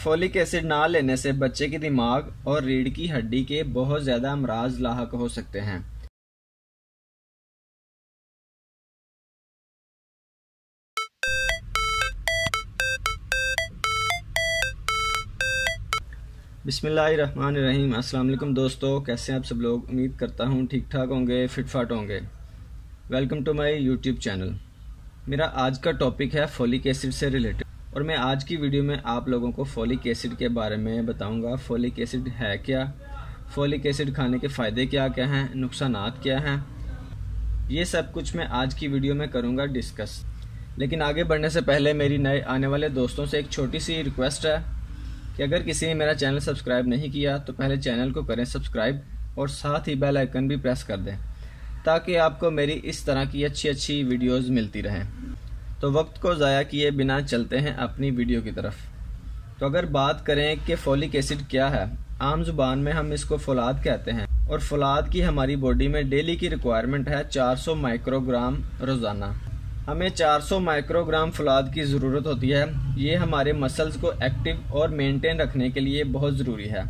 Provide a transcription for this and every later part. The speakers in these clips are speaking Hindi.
फोलिक एसिड ना लेने से बच्चे के दिमाग और रीढ़ की हड्डी के बहुत ज़्यादा अमराज लाक हो सकते हैं। बिसमीम अस्सलाम दोस्तों, कैसे हैं आप सब लोग? उम्मीद करता हूँ ठीक ठाक होंगे फिट फाट होंगे। Welcome to my YouTube channel. मेरा आज का टॉपिक है फोलिक एसिड से रिलेटेड। और मैं आज की वीडियो में आप लोगों को फोलिक एसिड के बारे में बताऊँगा। फोलिक एसिड है क्या? फोलिक एसिड खाने के फ़ायदे क्या क्या हैं? नुकसान क्या हैं? ये सब कुछ मैं आज की वीडियो में करूँगा डिस्कस। लेकिन आगे बढ़ने से पहले मेरी नए आने वाले दोस्तों से एक छोटी सी रिक्वेस्ट है कि अगर किसी ने मेरा चैनल सब्सक्राइब नहीं किया तो पहले चैनल को करें सब्सक्राइब और साथ ही बेल आइकन भी प्रेस कर दें, ताकि आपको मेरी इस तरह की अच्छी अच्छी वीडियोस मिलती रहें। तो वक्त को ज़ाया किए बिना चलते हैं अपनी वीडियो की तरफ़। तो अगर बात करें कि फोलिक एसिड क्या है, आम ज़ुबान में हम इसको फौलाद कहते हैं और फौलाद की हमारी बॉडी में डेली की रिक्वायरमेंट है 400 माइक्रोग्राम रोज़ाना। हमें 400 माइक्रोग्राम फौलाद की ज़रूरत होती है। ये हमारे मसल्स को एक्टिव और मेंटेन रखने के लिए बहुत ज़रूरी है।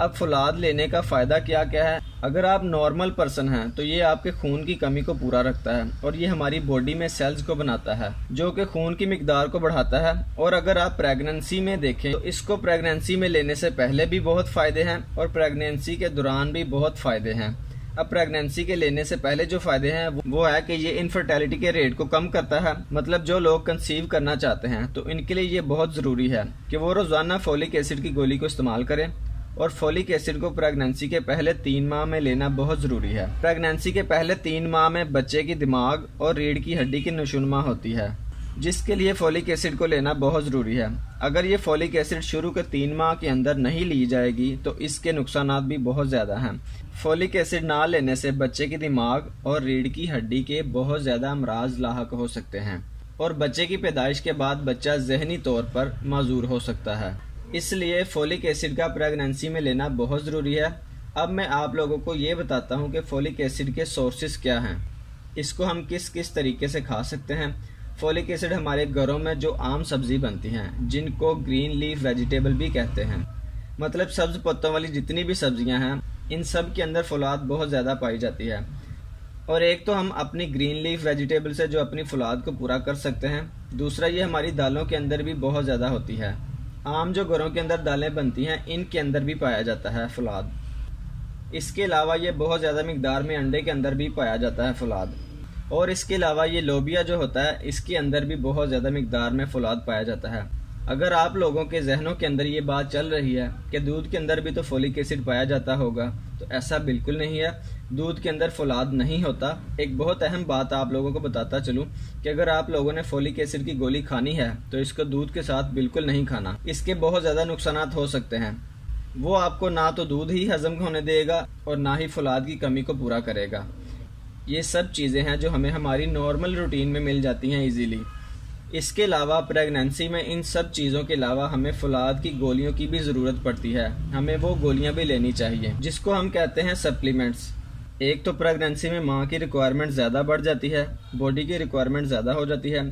अब फुलाद लेने का फ़ायदा क्या क्या है? अगर आप नॉर्मल पर्सन हैं तो ये आपके खून की कमी को पूरा रखता है और ये हमारी बॉडी में सेल्स को बनाता है, जो कि खून की मकदार को बढ़ाता है। और अगर आप प्रेगनेंसी में देखें तो इसको प्रेगनेंसी में लेने से पहले भी बहुत फ़ायदे हैं और प्रेगनेंसी के दौरान भी बहुत फ़ायदे हैं। अब प्रेगनेंसी के लेने से पहले जो फ़ायदे हैं, वो है कि ये इनफर्टेलिटी के रेट को कम करता है मतलब जो लोग कंसीव करना चाहते हैं तो इनके लिए ये बहुत ज़रूरी है कि वो रोज़ाना फोलिक एसिड की गोली को इस्तेमाल करें। और फोलिक एसिड को प्रेगनेंसी के पहले तीन माह में लेना बहुत ज़रूरी है। प्रेगनेंसी के पहले तीन माह में बच्चे की दिमाग और रीढ़ की हड्डी की नशुनमा होती है, जिसके लिए फोलिक एसिड को लेना बहुत ज़रूरी है। अगर ये फोलिक एसिड शुरू के तीन माह के अंदर नहीं ली जाएगी तो इसके नुकसान भी बहुत ज़्यादा हैं। फोलिक एसिड ना लेने से बच्चे के दिमाग और रीढ़ की हड्डी के बहुत ज़्यादा अमराज लाक हो सकते हैं, और बच्चे की पैदाइश के बाद बच्चा जहनी तौर पर माजूर हो सकता है। इसलिए फोलिक एसिड का प्रेगनेंसी में लेना बहुत ज़रूरी है। अब मैं आप लोगों को ये बताता हूँ कि फोलिक एसिड के सोर्सेज क्या हैं। इसको हम किस किस तरीके से खा सकते हैं। फोलिक एसिड हमारे घरों में जो आम सब्ज़ी बनती हैं, जिनको ग्रीन लीफ वेजिटेबल भी कहते हैं। मतलब सब्ज पत्तों वाली जितनी भी सब्ज़ियाँ हैं, इन सब के अंदर फुलाद बहुत ज़्यादा पाई जाती है। और एक तो हम अपनी ग्रीन लीफ वेजिटेबल से जो अपनी फुलाद को पूरा कर सकते हैं। दूसरा, ये हमारी दालों के अंदर भी बहुत ज़्यादा होती है। आम जो घरों के अंदर दालें बनती हैं, इनके अंदर भी पाया जाता है फुलाद। इसके अलावा ये बहुत ज़्यादा मकदार में अंडे के अंदर भी पाया जाता है फुलाद। और इसके अलावा ये लोबिया जो होता है, इसके अंदर भी बहुत ज़्यादा मकदार में फुलाद पाया जाता है। अगर आप लोगों के जहनों के अंदर ये बात चल रही है कि दूध के अंदर भी तो फोलिक एसिड पाया जाता होगा तो ऐसा बिल्कुल नहीं है। दूध के अंदर फौलाद नहीं होता। एक बहुत अहम बात आप लोगों को बताता चलूँ कि अगर आप लोगों ने फोलिक एसिड की गोली खानी है तो इसको दूध के साथ बिल्कुल नहीं खाना। इसके बहुत ज़्यादा नुकसान हो सकते हैं। वो आपको ना तो दूध ही हजम होने देगा और ना ही फौलाद की कमी को पूरा करेगा। ये सब चीज़ें हैं जो हमें हमारी नॉर्मल रूटीन में मिल जाती हैं इजीली। इसके अलावा प्रेगनेंसी में इन सब चीज़ों के अलावा हमें फुलाद की गोलियों की भी ज़रूरत पड़ती है। हमें वो गोलियाँ भी लेनी चाहिए, जिसको हम कहते हैं सप्लीमेंट्स एक तो प्रेगनेंसी में माँ की रिक्वायरमेंट ज़्यादा बढ़ जाती है बॉडी की रिक्वायरमेंट ज़्यादा हो जाती है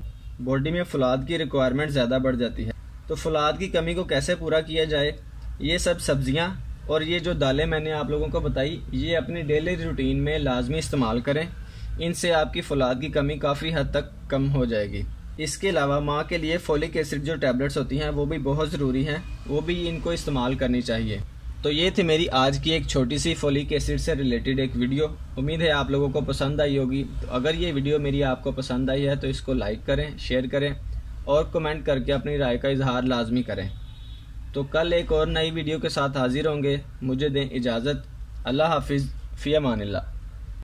बॉडी में फुलाद की रिक्वायरमेंट ज़्यादा बढ़ जाती है। तो फुलाद की कमी को कैसे पूरा किया जाए? ये सब सब्ज़ियाँ और ये जो दालें मैंने आप लोगों को बताई, ये अपनी डेली रूटीन में लाजमी इस्तेमाल करें। इनसे आपकी फुलाद की कमी काफ़ी हद तक कम हो जाएगी। इसके अलावा माँ के लिए फोलिक एसिड जो टैबलेट्स होती हैं, वो भी बहुत ज़रूरी हैं, वो भी इनको इस्तेमाल करनी चाहिए। तो ये थी मेरी आज की एक छोटी सी फोलिक एसिड से रिलेटेड एक वीडियो उम्मीद है आप लोगों को पसंद आई होगी। तो अगर ये वीडियो मेरी आपको पसंद आई है तो इसको लाइक करें शेयर करें और कमेंट करके अपनी राय का इजहार लाजमी करें। तो कल एक और नई वीडियो के साथ हाजिर होंगे। मुझे दें इजाज़त। अल्लाह हाफिज़। फ़िया मानिल्ला